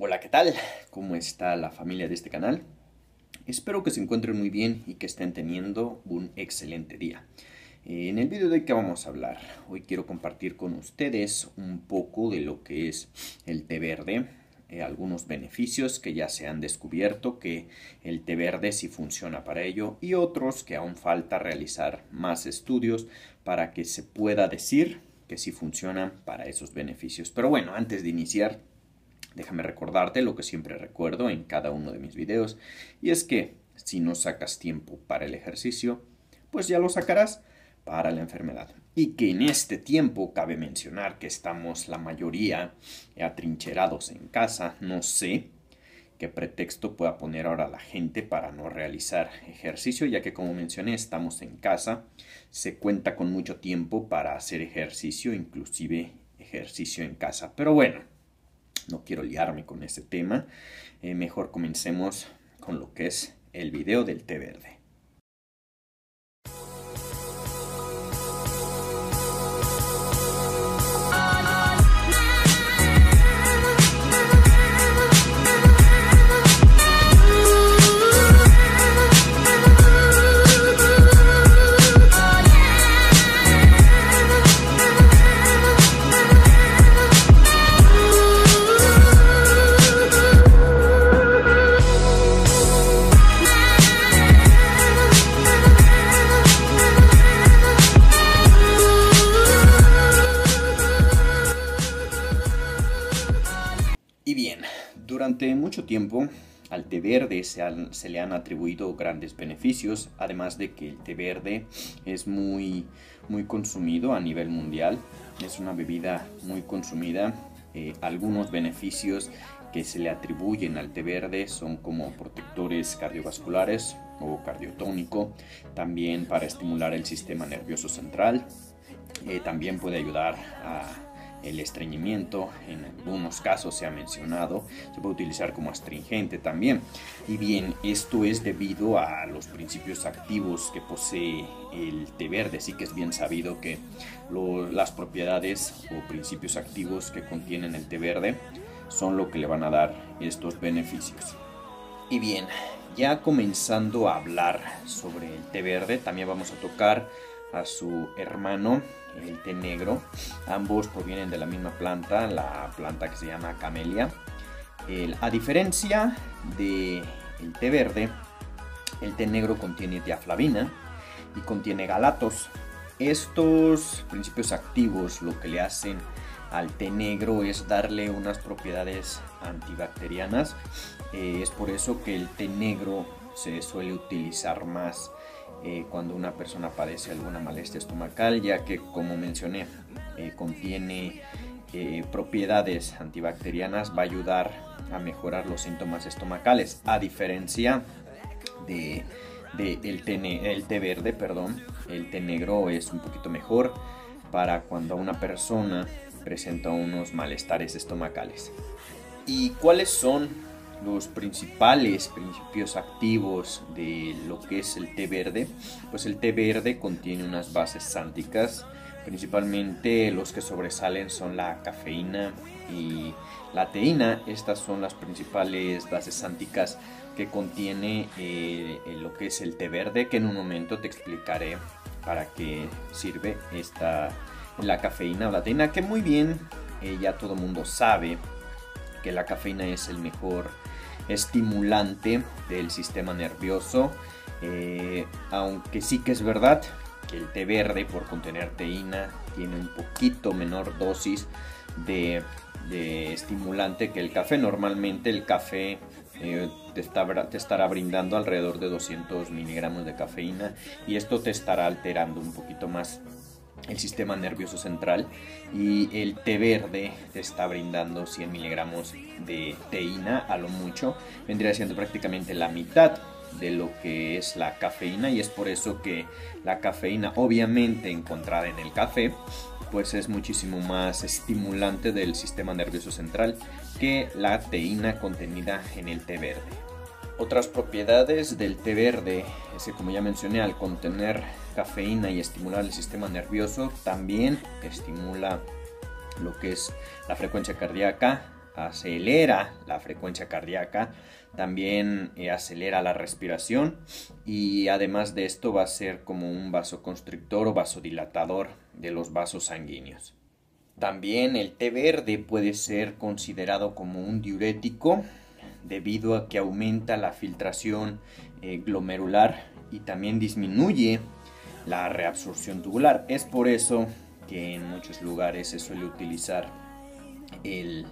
Hola, ¿qué tal? ¿Cómo está la familia de este canal? Espero que se encuentren muy bien y que estén teniendo un excelente día. Eh, en el video de hoy que vamos a hablar, hoy quiero compartir con ustedes un poco de lo que es el té verde, eh, algunos beneficios que ya se han descubierto que el té verde sí funciona para ello y otros que aún falta realizar más estudios para que se pueda decir que sí funcionan para esos beneficios. Pero bueno, antes de iniciar, déjame recordarte lo que siempre recuerdo en cada uno de mis videos y es que si no sacas tiempo para el ejercicio, pues ya lo sacarás para la enfermedad. Y que en este tiempo cabe mencionar que estamos la mayoría atrincherados en casa. No sé qué pretexto pueda poner ahora la gente para no realizar ejercicio, ya que como mencioné estamos en casa. Se cuenta con mucho tiempo para hacer ejercicio, inclusive ejercicio en casa. Pero bueno, no quiero liarme con ese tema. Eh, mejor comencemos con lo que es el video del té verde. Tiempo al té verde se, le han atribuido grandes beneficios, además de que el té verde es muy, muy consumido a nivel mundial. Es una bebida muy consumida. Eh, algunos beneficios que se le atribuyen al té verde son como protectores cardiovasculares o cardiotónico, también para estimular el sistema nervioso central, eh, también puede ayudar a el estreñimiento, en algunos casos se ha mencionado, se puede utilizar como astringente también. Y bien, esto es debido a los principios activos que posee el té verde. Sí que es bien sabido que las propiedades o principios activos que contienen el té verde son lo que le van a dar estos beneficios. Y bien, ya comenzando a hablar sobre el té verde, también vamos a tocar a su hermano, el té negro. Ambos provienen de la misma planta, la planta que se llama camelia. El- a diferencia del té verde, el té negro contiene diaflavina y contiene galatos. Estos principios activos lo que le hacen al té negro es darle unas propiedades antibacterianas. Eh, es por eso que el té negro se suele utilizar más eh, cuando una persona padece alguna molestia estomacal, ya que como mencioné, eh, contiene eh, propiedades antibacterianas, va a ayudar a mejorar los síntomas estomacales, a diferencia de, el, té, el té verde, perdón, el té negro es un poquito mejor para cuando una persona presenta unos malestares estomacales. ¿Y cuáles son los principales principios activos de lo que es el té verde? Pues el té verde contiene unas bases sánticas, principalmente los que sobresalen son la cafeína y la teína. Estas son las principales bases sánticas que contiene eh, lo que es el té verde, que en un momento te explicaré para qué sirve esta la cafeína o la teína, que muy bien eh, ya todo mundo sabe que la cafeína es el mejor estimulante del sistema nervioso, eh, aunque sí que es verdad que el té verde por contener teína tiene un poquito menor dosis de, estimulante que el café. Normalmente el café eh, te, te estará brindando alrededor de 200 miligramos de cafeína y esto te estará alterando un poquito más el sistema nervioso central y el té verde te está brindando 100 miligramos de teína a lo mucho vendría siendo prácticamente la mitad de lo que es la cafeína y es por eso que la cafeína obviamente encontrada en el café pues es muchísimo más estimulante del sistema nervioso central que la teína contenida en el té verde. Otras propiedades del té verde es que como ya mencioné al contener cafeína y estimular el sistema nervioso también estimula lo que es la frecuencia cardíaca acelera la frecuencia cardíaca, también eh, acelera la respiración y además de esto va a ser como un vasoconstrictor o vasodilatador de los vasos sanguíneos. También el té verde puede ser considerado como un diurético debido a que aumenta la filtración eh, glomerular y también disminuye la reabsorción tubular. Es por eso que en muchos lugares se suele utilizar el,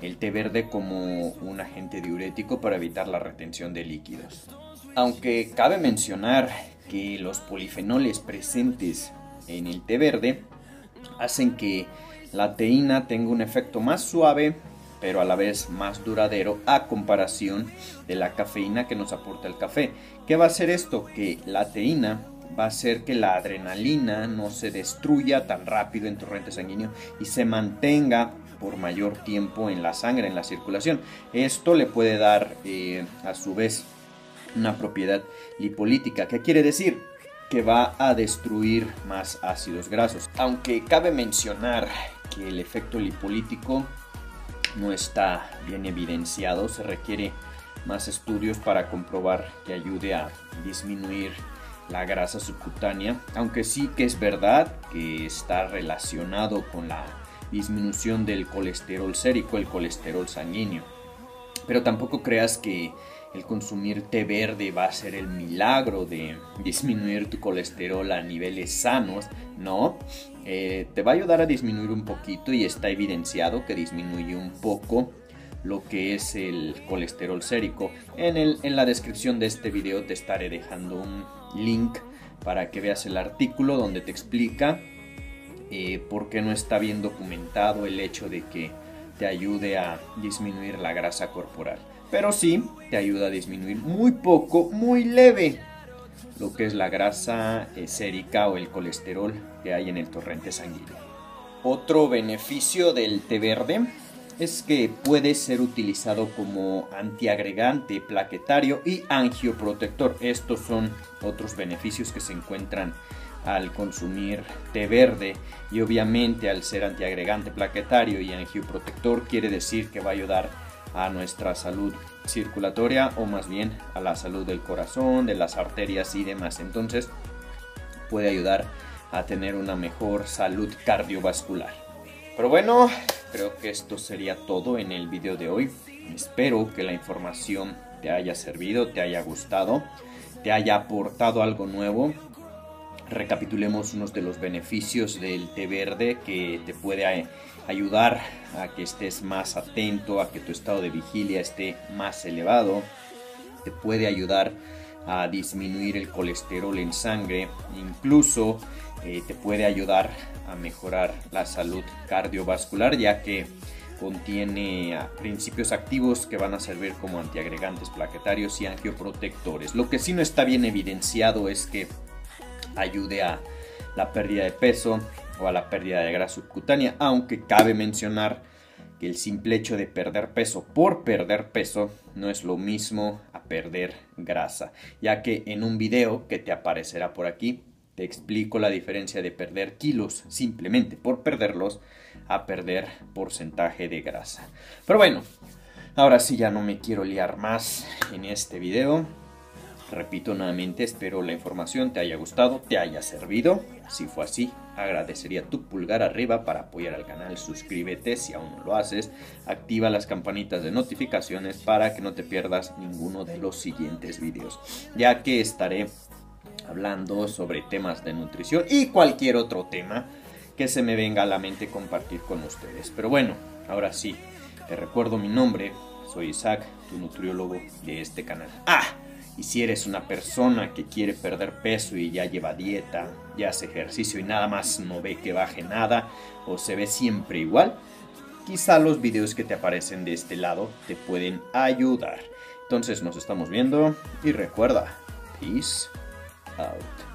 el té verde como un agente diurético para evitar la retención de líquidos. Aunque cabe mencionar que los polifenoles presentes en el té verde hacen que la teína tenga un efecto más suave pero a la vez más duradero a comparación de la cafeína que nos aporta el café. ¿Qué va a hacer esto? Que la teína va a hacer que la adrenalina no se destruya tan rápido en torrente sanguíneo y se mantenga por mayor tiempo en la sangre, en la circulación. Esto le puede dar eh, a su vez una propiedad lipolítica. ¿Qué quiere decir? Que va a destruir más ácidos grasos. Aunque cabe mencionar que el efecto lipolítico no está bien evidenciado, se requiere más estudios para comprobar que ayude a disminuir la grasa subcutánea, aunque sí que es verdad que está relacionado con la disminución del colesterol sérico, el colesterol sanguíneo. Pero tampoco creas que el consumir té verde va a ser el milagro de disminuir tu colesterol a niveles sanos, no. Eh, te va a ayudar a disminuir un poquito y está evidenciado que disminuye un poco lo que es el colesterol sérico. En, el, en la descripción de este video te estaré dejando un link para que veas el artículo donde te explica eh, por qué no está bien documentado el hecho de que te ayude a disminuir la grasa corporal. Pero sí te ayuda a disminuir muy poco, muy leve, lo que es la grasa sérica o el colesterol que hay en el torrente sanguíneo. Otro beneficio del té verde es que puede ser utilizado como antiagregante plaquetario y angioprotector. Estos son otros beneficios que se encuentran al consumir té verde y obviamente al ser antiagregante plaquetario y angioprotector quiere decir que va a ayudar a nuestra salud circulatoria o más bien a la salud del corazón, de las arterias y demás. Entonces puede ayudar a tener una mejor salud cardiovascular. Pero bueno, creo que esto sería todo en el video de hoy. Espero que la información te haya servido, te haya gustado, te haya aportado algo nuevo. Recapitulemos unos de los beneficios del té verde que te puede ayudar a que estés más atento, a que tu estado de vigilia esté más elevado. Te puede ayudar a disminuir el colesterol en sangre, incluso eh, te puede ayudar a mejorar la salud cardiovascular ya que contiene principios activos que van a servir como antiagregantes plaquetarios y angioprotectores. Lo que sí no está bien evidenciado es que ayude a la pérdida de peso o a la pérdida de grasa subcutánea, aunque cabe mencionar que el simple hecho de perder peso por perder peso no es lo mismo a perder grasa, ya que en un video que te aparecerá por aquí te explico la diferencia de perder kilos simplemente por perderlos a perder porcentaje de grasa. Pero bueno, ahora sí ya no me quiero liar más en este video. Repito nuevamente, espero la información te haya gustado, te haya servido. Si fue así, agradecería tu pulgar arriba para apoyar al canal. Suscríbete si aún no lo haces. Activa las campanitas de notificaciones para que no te pierdas ninguno de los siguientes videos. Ya que estaré hablando sobre temas de nutrición y cualquier otro tema que se me venga a la mente compartir con ustedes. Pero bueno, ahora sí, te recuerdo mi nombre, soy Isaac, tu nutriólogo de este canal. Ah, y si eres una persona que quiere perder peso y ya lleva dieta, ya hace ejercicio y nada más no ve que baje nada o se ve siempre igual, quizá los videos que te aparecen de este lado te pueden ayudar. Entonces nos estamos viendo y recuerda, peace out.